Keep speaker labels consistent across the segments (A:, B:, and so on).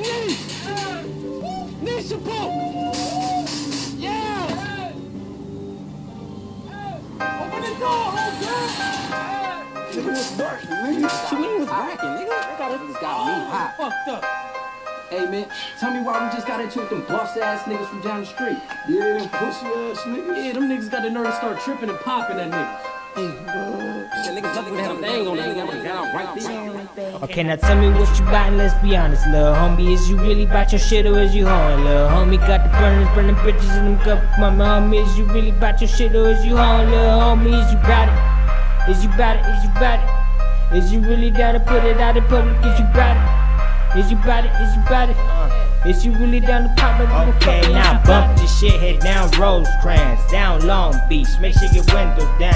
A: knees! Knee support! Yeah! Open the door, homegirl!
B: Nigga was working, nigga.
C: What you mean was racking, nigga? That got just got me hot.
A: Fucked up.
C: Hey man, tell me why we just got into it with them boss ass niggas from down the street.
B: Yeah, them pussy ass niggas.
A: Yeah, them niggas got the nerve to start tripping and popping at niggas.
C: That niggas nothing had a thing on that nigga. I got out right there.
D: Okay, now tell me what you bout, let's be honest, lil' homie. Is you really bout your shit or is you hoeing, lil' homie? Got the burners, burning bridges in them cup, mama, homie. Is you really bout your shit or is you hoeing, lil' homie? Is you bout it? Is you bout it? Is you bout it? Is you really down to put it out in public? Is you bout it? Is you bout it? Is you bout it? Is you really down to pop it? Okay, now bump this shit, head down Rosecrans, down Long Beach. Make sure your windows down.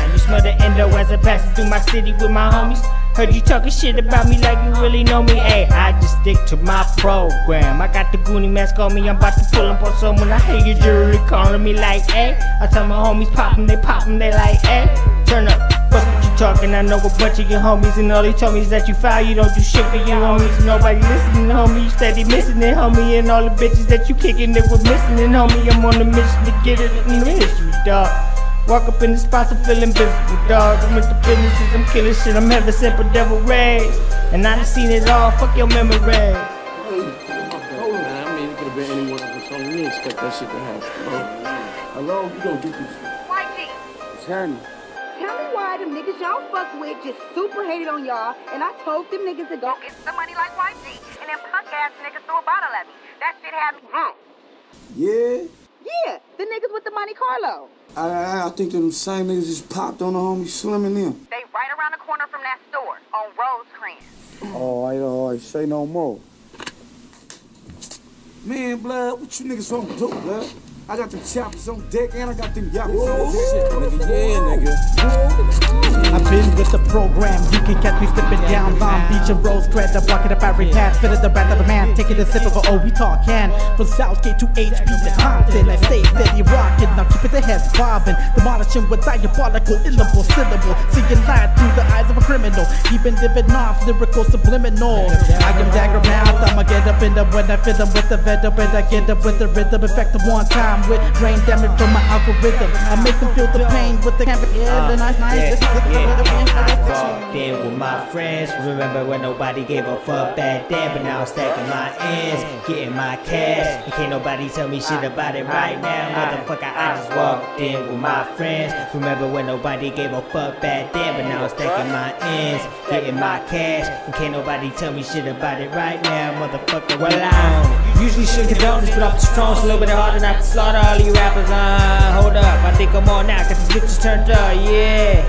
D: As I pass through my city with my homies. Heard you talking shit about me like you really know me. Hey, I just stick to my program. I got the Goonie mask on me. I'm about to pull up on someone. I hear your jury calling me like, hey. I tell my homies pop 'em, they pop 'em, they like, hey. Turn up. Fuck what you talking, I know a bunch of your homies And all they told me is that you foul, you don't do shit for your homies Nobody listening, homie, you steady missing it, homie And all the bitches that you kicking, it was missing it, homie I'm on a mission to get it in the history, dog Walk up in the spots, I'm feeling visible, dog I'm with the businesses, I'm killing shit, I'm heaven sent, but devil raised And I done seen it all, fuck your memory
B: Hold on, man. I mean, it could have been anyone else. So we didn't expect that shit to happen, bro. Hello, you gonna get this?
E: YG,
B: It's Hanny.
E: tell me why them niggas y'all fuck with just super hated on y'all, and I told them niggas to go get some money like YG, and them punk ass niggas threw a bottle at me. That shit had me hot.
B: Yeah.
E: Yeah, the niggas with the money Carlo.
B: I, I, I think them same niggas just popped on the homie Slim and them.
E: They right around the corner from that store on Rosecrans.
B: All right, all right. Say no more. Man, blood, what you niggas want to do, blood? I got them choppers on deck and I got them yappers on deck.
C: Shit, nigga, yeah, nigga.
F: I've been with the program, you can catch me slipping down Long Beach and Rosecrans, I'm walking up every path, fitted the wrath of a man, taking a sip of a oh we talk can from Southgate to HB to Compton, I stay steady rocking, I'm keeping the heads bobbing, demolishing with diabolical, illable syllable, seeing light through the eyes of a criminal, even living off lyrical subliminals. I am DagrMouth, I'ma get up in the when I fill them with the venom, and I get up with the rhythm, effect of one time with brain damage from my algorithm. I make them feel the pain with the camera, yeah, the nice, nice.
D: In with my friends. Remember when nobody gave a fuck back then, but now I'm stacking my ends, getting my cash. And can't nobody tell me shit about it right now, motherfucker. I just walked in with my friends. Remember when nobody gave a fuck back then, but now I'm stacking my ends, getting my cash. And can't nobody tell me shit about it right now, motherfucker. Well, I usually should condone this, but off the strong, it's a little bit harder not to slaughter all you rappers. Uh, hold up, I think I'm on now, cause this bitch is turned up, yeah.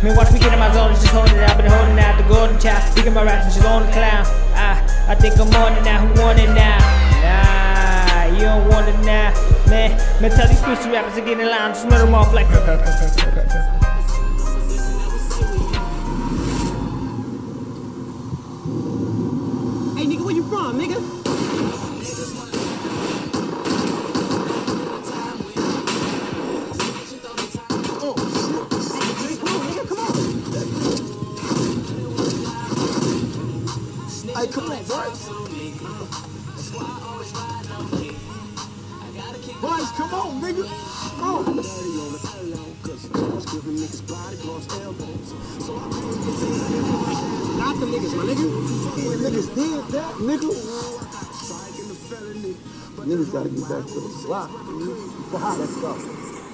D: I mean, watch me get in my zone, it's just holding it out, been holding out the golden child. Picking my raps and she's on the clown. Ah, I think I'm on it now, who want it now? Nah, you don't want it now. Man, man, tell these pussy rappers to get in line, just murder them off like.
B: Hey, come on, Bryce. Bryce, come on, nigga. Come on.
A: Not the niggas, my nigga.
B: When niggas did that, nigga. Niggas gotta get back to the block. Let's go.